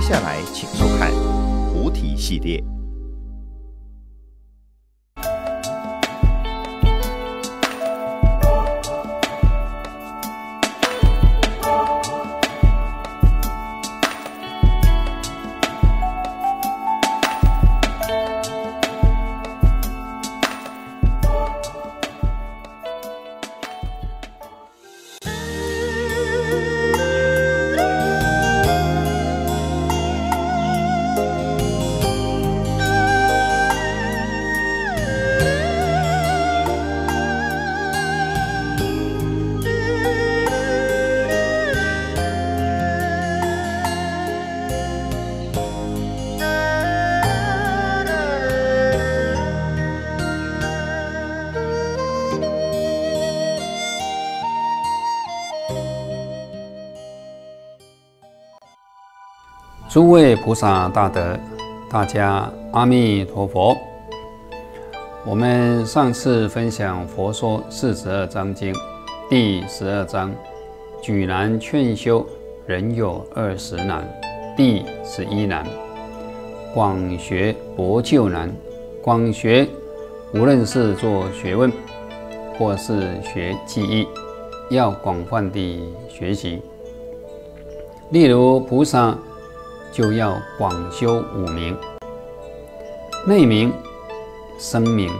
接下来请收看菩提系列。诸位菩萨大德，大家阿弥陀佛。我们上次分享《佛说四十二章经》第十二章“举难劝修，人有二十难”第十一难“广学博救难”。广学，无论是做学问，或是学技艺，要广泛地学习。例如菩萨。就要广修五名：内名、声名、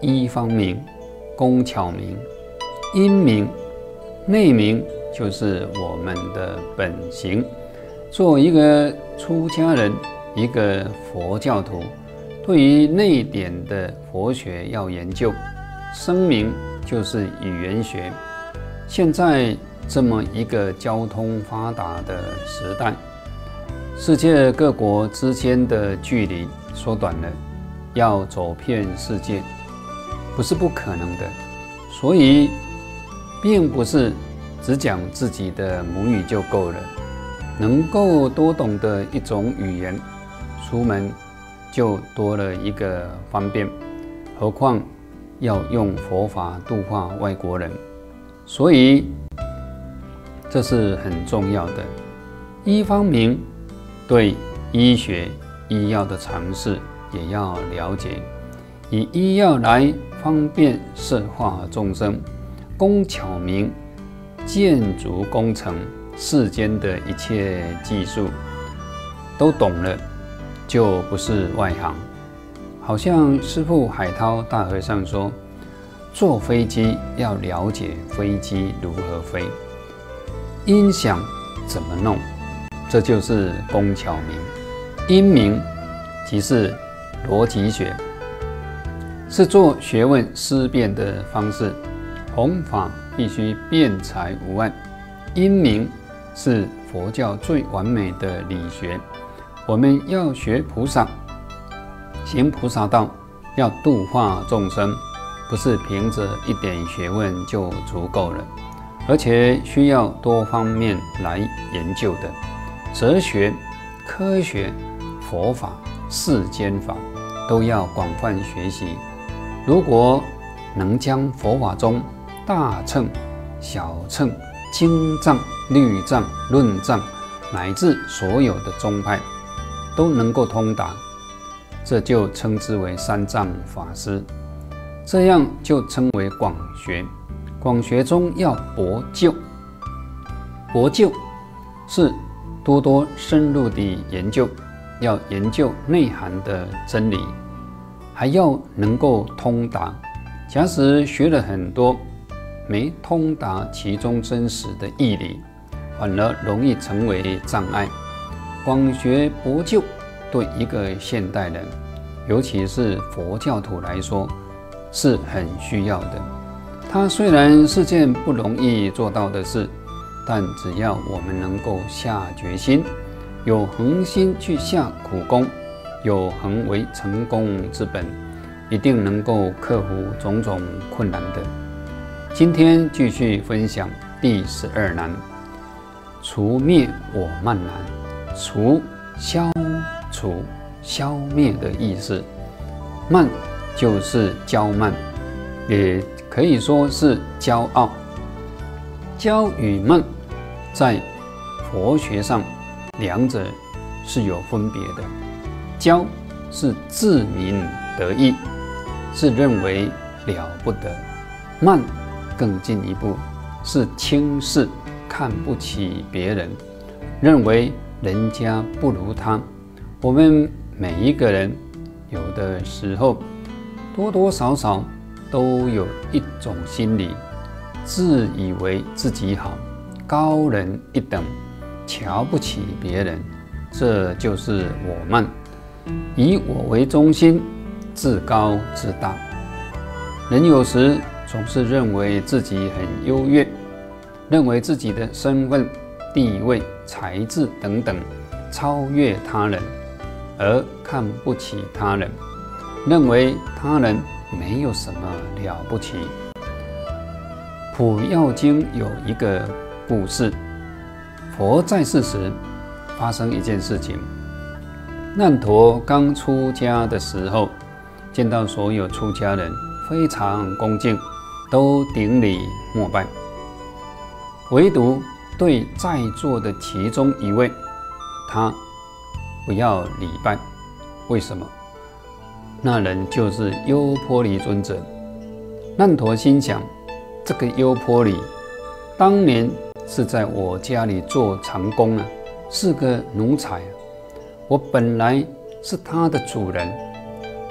一方名、工巧名、因名。内名就是我们的本行，做一个出家人，一个佛教徒，对于内点的佛学要研究。声名就是语言学。现在这么一个交通发达的时代。世界各国之间的距离缩短了，要走遍世界不是不可能的。所以，并不是只讲自己的母语就够了，能够多懂得一种语言，出门就多了一个方便。何况要用佛法度化外国人，所以这是很重要的。一方面。对医学医药的常识也要了解，以医药来方便摄化众生。工巧明，建筑工程世间的一切技术都懂了，就不是外行。好像师父海涛大和尚说，坐飞机要了解飞机如何飞，音响怎么弄。这就是工巧明，因明即是逻辑学，是做学问思辨的方式。弘法必须辩才无碍，因明是佛教最完美的理学。我们要学菩萨，行菩萨道，要度化众生，不是凭着一点学问就足够了，而且需要多方面来研究的。哲学、科学、佛法、世间法都要广泛学习。如果能将佛法中大乘、小乘、经藏、律藏、论藏，乃至所有的宗派都能够通达，这就称之为三藏法师。这样就称为广学。广学中要博究，博究是。多多深入地研究，要研究内涵的真理，还要能够通达。假使学了很多，没通达其中真实的义理，反而容易成为障碍。广学博究，对一个现代人，尤其是佛教徒来说，是很需要的。它虽然是件不容易做到的事。但只要我们能够下决心，有恒心去下苦功，有恒为成功之本，一定能够克服种种困难的。今天继续分享第十二难：除灭我慢难。除消除消灭的意思，慢就是骄慢，也可以说是骄傲。骄与慢。在佛学上，两者是有分别的。骄是自鸣得意，是认为了不得；慢更进一步，是轻视、看不起别人，认为人家不如他。我们每一个人，有的时候多多少少都有一种心理，自以为自己好，高人一等，瞧不起别人，这就是我慢。以我为中心，自高自大。人有时总是认为自己很优越，认为自己的身份、地位、才智等等超越他人，而看不起他人，认为他人没有什么了不起。《普药经》有一个故事：佛在世时发生一件事情。难陀刚出家的时候，见到所有出家人非常恭敬，都顶礼膜拜，唯独对在座的其中一位，他不要礼拜。为什么？那人就是优婆离尊者。难陀心想：这个优婆离，当年是在我家里做长工啊，是个奴才。我本来是他的主人，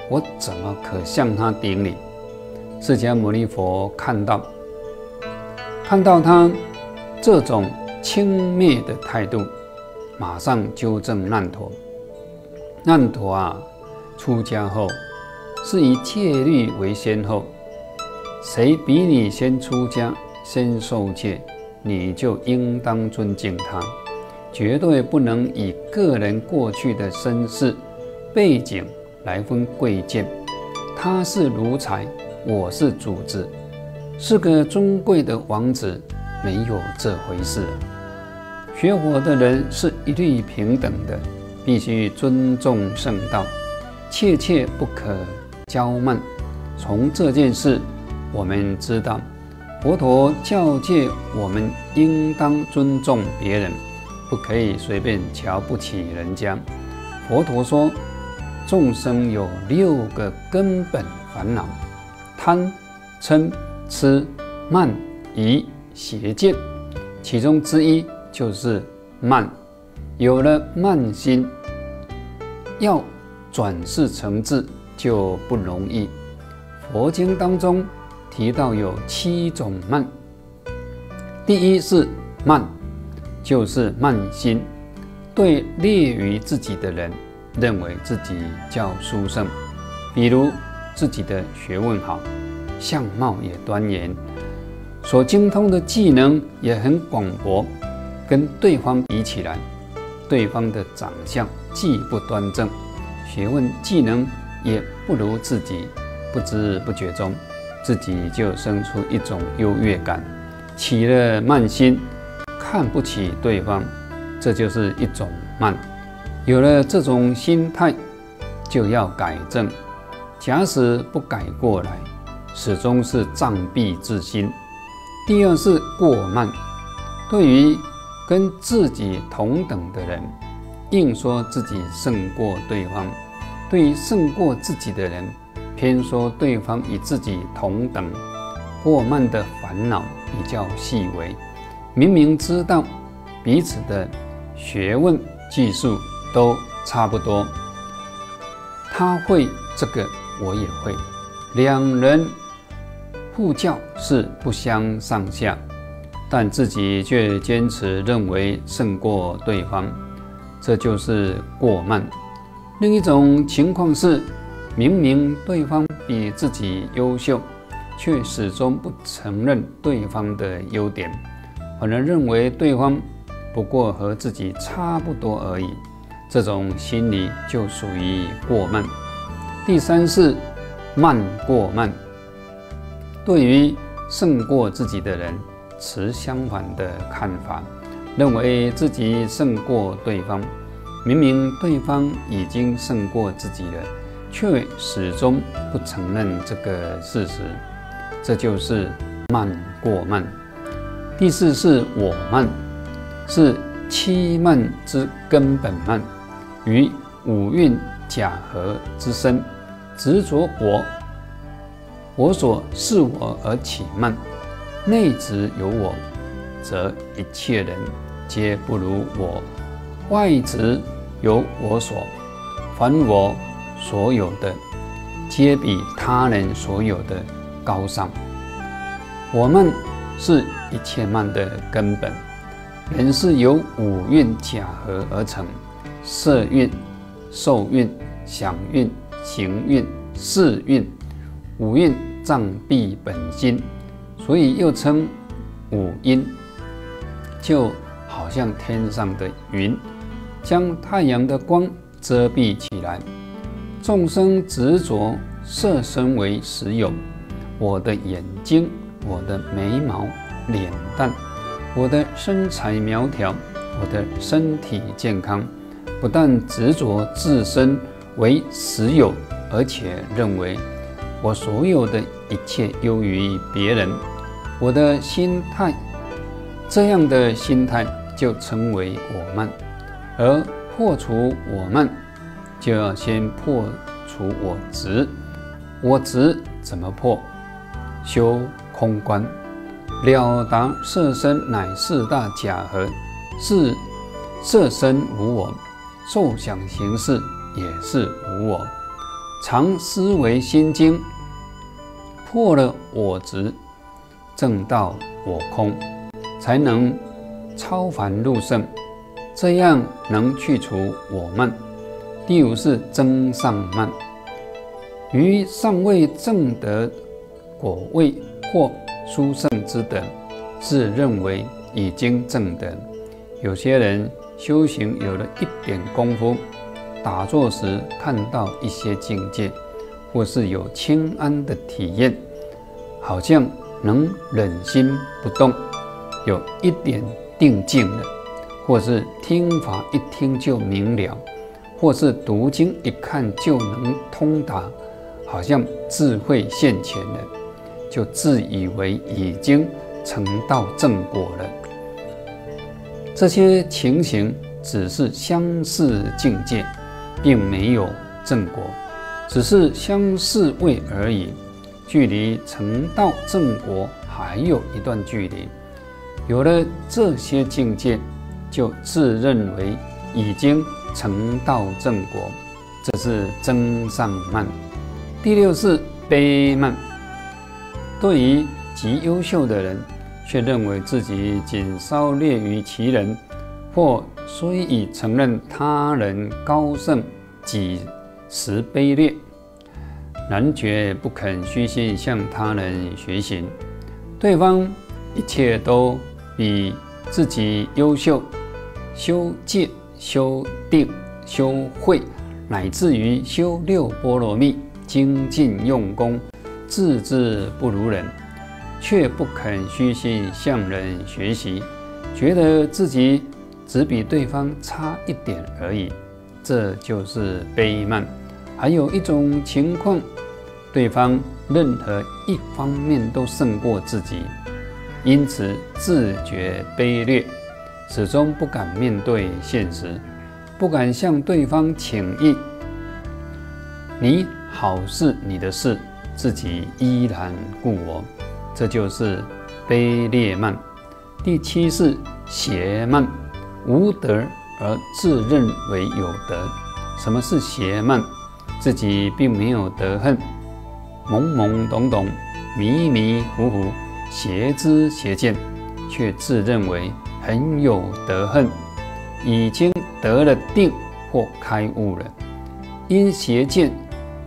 我怎么可向他顶礼？释迦牟尼佛看到，看到他这种轻蔑的态度，马上纠正难陀。难陀啊，出家后是以戒律为先后，谁比你先出家、先受戒，你就应当尊敬他。绝对不能以个人过去的身世背景来分贵贱。他是奴才，我是主子，是个尊贵的王子，没有这回事。学佛的人是一律平等的，必须尊重圣道，切切不可骄慢。从这件事，我们知道，佛陀教诫我们应当尊重别人。不可以随便瞧不起人家。佛陀说，众生有六个根本烦恼：贪、嗔、痴、慢、疑、邪见。其中之一就是慢。有了慢心，要转世成智就不容易。佛经当中提到有七种慢。第一是慢。就是慢心，对劣于自己的人，认为自己较殊胜，比如自己的学问好，相貌也端严，所精通的技能也很广博，跟对方比起来，对方的长相既不端正，学问技能也不如自己，不知不觉中，自己就生出一种优越感，起了慢心。看不起对方，这就是一种慢。有了这种心态，就要改正。假使不改过来，始终是障蔽自心。第二是过慢，对于跟自己同等的人，硬说自己胜过对方；对于胜过自己的人，偏说对方与自己同等。过慢的烦恼比较细微。明明知道彼此的学问技术都差不多，他会这个，我也会，两人互教是不相上下，但自己却坚持认为胜过对方，这就是过慢。另一种情况是，明明对方比自己优秀，却始终不承认对方的优点。可能认为对方不过和自己差不多而已，这种心理就属于过慢。第三是慢过慢，对于胜过自己的人持相反的看法，认为自己胜过对方，明明对方已经胜过自己了，却始终不承认这个事实，这就是慢过慢。第四是我慢，是欺慢之根本慢，于五蕴假合之身，执着我，我所是我而起慢，内执有我，则一切人皆不如我；外执有我所，凡我所有的，皆比他人所有的高尚。我们是一切慢的根本。人是由五蕴假合而成，色蕴、受蕴、想蕴、行蕴、识蕴，五蕴藏蔽本心，所以又称五阴。就好像天上的云，将太阳的光遮蔽起来。众生执着色身为实有，我的眼睛，我的眉毛、脸蛋。我的身材苗条，我的身体健康，不但执着自身为实有，而且认为我所有的一切优于别人。我的心态，这样的心态就称为我慢。而破除我慢，就要先破除我执。我执怎么破？修空观。了达色身乃四大假合，是色身无我，受想行识也是无我。常思维心经，破了我执，正道我空，才能超凡入圣，这样能去除我慢。第五是增上慢，于尚未正得果位或。殊胜之等，自认为已经正得。有些人修行有了一点功夫，打坐时看到一些境界，或是有清安的体验，好像能忍心不动，有一点定静了；或是听法一听就明了；或是读经一看就能通达，好像智慧现前了。就自以为已经成道正果了。这些情形只是相似境界，并没有正果，只是相似位而已。距离成道正果还有一段距离。有了这些境界，就自认为已经成道正果，这是增上慢。第六是悲慢。对于极优秀的人，却认为自己仅稍劣于其人，或虽已承认他人高盛，几时卑劣，然绝不肯虚心向他人学习。对方一切都比自己优秀，修戒、修定、修慧，乃至于修六波罗蜜，精进用功。自知不如人，却不肯虚心向人学习，觉得自己只比对方差一点而已，这就是卑慢。还有一种情况，对方任何一方面都胜过自己，因此自觉卑劣，始终不敢面对现实，不敢向对方请益。你好是你的事。自己依然故我，这就是卑劣慢。第七是邪慢，无德而自认为有德。什么是邪慢？自己并没有德恨，懵懵懂懂、迷迷糊糊、邪知邪见，却自认为很有德恨，已经得了定或开悟了。因邪见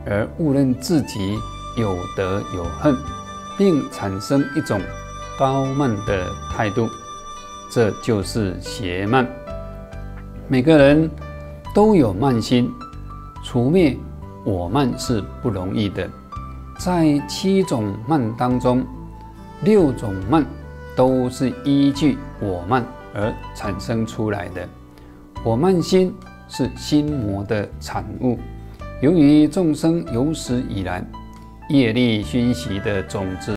而误认自己。有得有恨，并产生一种高慢的态度，这就是邪慢。每个人都有慢心，除灭我慢是不容易的。在七种慢当中，六种慢都是依据我慢而产生出来的。我慢心是心魔的产物，由于众生有始以来。业力熏习的种子